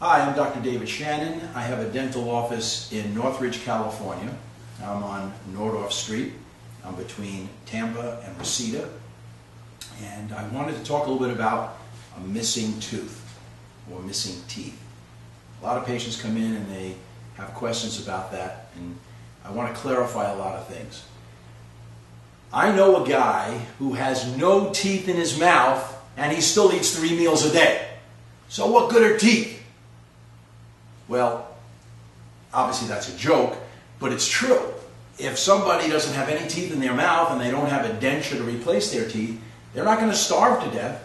Hi, I'm Dr. David Shannon. I have a dental office in Northridge, California. I'm on Nordhoff Street. I'm between Tampa and Reseda. And I wanted to talk a little bit about a missing tooth or missing teeth. A lot of patients come in and they have questions about that, and I want to clarify a lot of things. I know a guy who has no teeth in his mouth and he still eats three meals a day. So, what good are teeth? Well, obviously that's a joke, but it's true. If somebody doesn't have any teeth in their mouth and they don't have a denture to replace their teeth, they're not going to starve to death.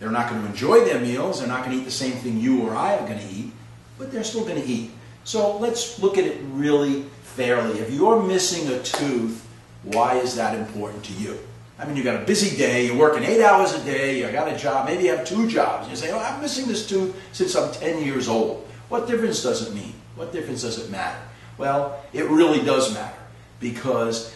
They're not going to enjoy their meals. They're not going to eat the same thing you or I are going to eat, but they're still going to eat. So let's look at it really fairly. If you're missing a tooth, why is that important to you? I mean, you've got a busy day, you're working eight hours a day, you got a job, maybe you have two jobs. You say, oh, I'm missing this tooth since I'm 10 years old. What difference does it mean? What difference does it matter? Well, it really does matter because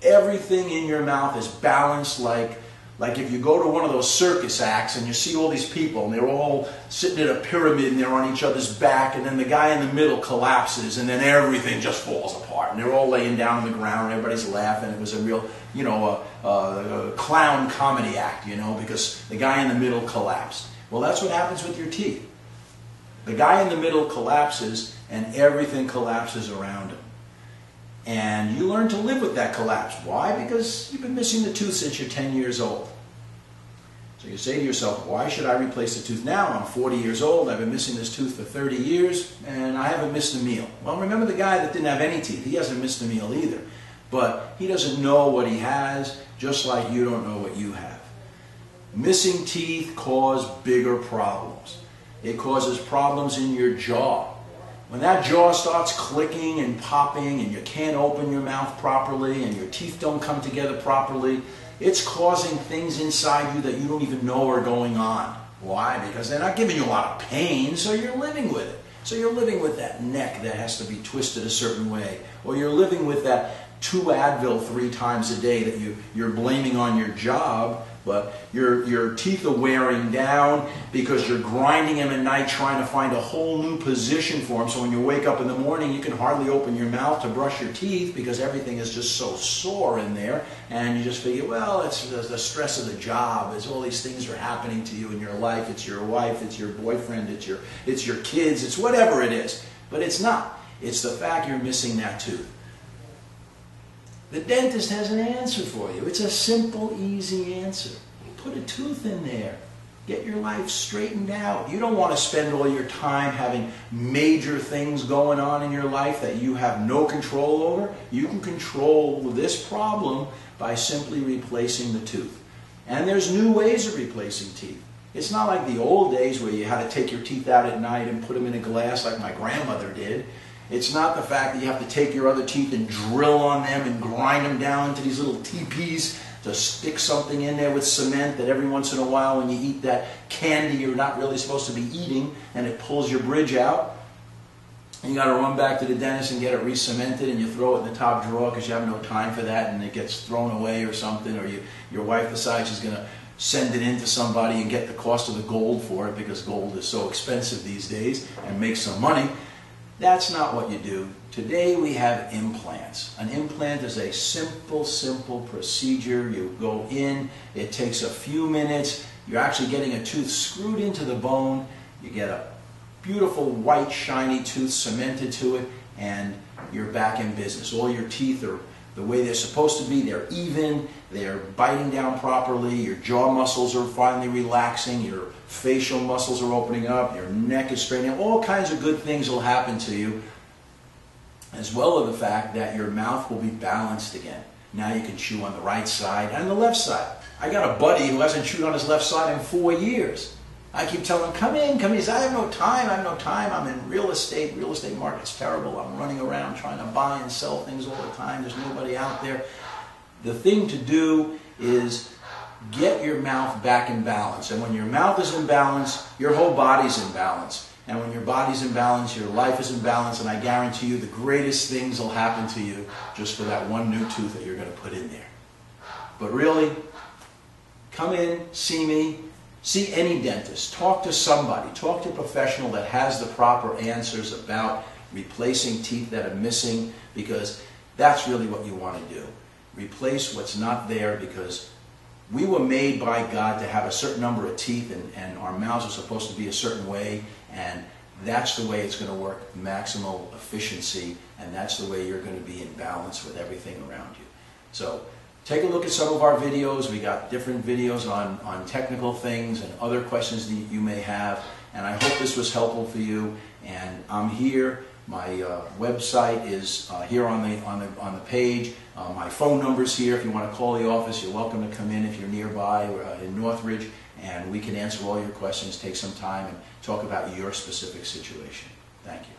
everything in your mouth is balanced like like if you go to one of those circus acts and you see all these people and they're all sitting in a pyramid and they're on each other's back and then the guy in the middle collapses and then everything just falls apart and they're all laying down on the ground and everybody's laughing. It was a real, you know, a, a, a clown comedy act, you know, because the guy in the middle collapsed. Well, that's what happens with your teeth. The guy in the middle collapses and everything collapses around him. And you learn to live with that collapse. Why? Because you've been missing the tooth since you're 10 years old. So you say to yourself, why should I replace the tooth now? I'm 40 years old, I've been missing this tooth for 30 years, and I haven't missed a meal. Well, remember the guy that didn't have any teeth. He hasn't missed a meal either. But he doesn't know what he has, just like you don't know what you have. Missing teeth cause bigger problems. It causes problems in your jaw. When that jaw starts clicking and popping and you can't open your mouth properly and your teeth don't come together properly, it's causing things inside you that you don't even know are going on. Why? Because they're not giving you a lot of pain, so you're living with it. So you're living with that neck that has to be twisted a certain way, or you're living with that two Advil three times a day that you, you're blaming on your job but your, your teeth are wearing down because you're grinding them at night trying to find a whole new position for them. So when you wake up in the morning, you can hardly open your mouth to brush your teeth because everything is just so sore in there. And you just figure, well, it's the stress of the job. It's all these things are happening to you in your life. It's your wife, it's your boyfriend, it's your, it's your kids, it's whatever it is. But it's not. It's the fact you're missing that tooth. The dentist has an answer for you. It's a simple, easy answer. Put a tooth in there. Get your life straightened out. You don't want to spend all your time having major things going on in your life that you have no control over. You can control this problem by simply replacing the tooth. And there's new ways of replacing teeth. It's not like the old days where you had to take your teeth out at night and put them in a glass like my grandmother did. It's not the fact that you have to take your other teeth and drill on them and grind them down into these little teepees to stick something in there with cement that every once in a while when you eat that candy you're not really supposed to be eating and it pulls your bridge out. And you got to run back to the dentist and get it re-cemented and you throw it in the top drawer because you have no time for that and it gets thrown away or something or you, your wife decides she's going to send it in to somebody and get the cost of the gold for it because gold is so expensive these days and make some money. That's not what you do. Today we have implants. An implant is a simple, simple procedure. You go in, it takes a few minutes. You're actually getting a tooth screwed into the bone. You get a beautiful white shiny tooth cemented to it and you're back in business. All your teeth are the way they're supposed to be. They're even, they're biting down properly, your jaw muscles are finally relaxing, your facial muscles are opening up, your neck is straightening. All kinds of good things will happen to you, as well as the fact that your mouth will be balanced again. Now you can chew on the right side and the left side. I got a buddy who hasn't chewed on his left side in four years. I keep telling him, come in, come in. He says, I have no time, I have no time. I'm in real estate. Real estate market's terrible. I'm running around trying to buy and sell things all the time. There's nobody out there. The thing to do is get your mouth back in balance. And when your mouth is in balance, your whole body's in balance. And when your body's in balance, your life is in balance. And I guarantee you the greatest things will happen to you just for that one new tooth that you're going to put in there. But really, come in, see me, see any dentist, talk to somebody, talk to a professional that has the proper answers about replacing teeth that are missing because that's really what you want to do. Replace what's not there because we were made by God to have a certain number of teeth and, and our mouths are supposed to be a certain way and that's the way it's going to work, maximal efficiency, and that's the way you're going to be in balance with everything around you. So take a look at some of our videos. We got different videos on, on technical things and other questions that you may have. And I hope this was helpful for you. And I'm here. My uh, website is uh, here on the, on the, on the page. Uh, my phone number's here. If you want to call the office, you're welcome to come in if you're nearby uh, in Northridge. And we can answer all your questions, take some time, and talk about your specific situation. Thank you.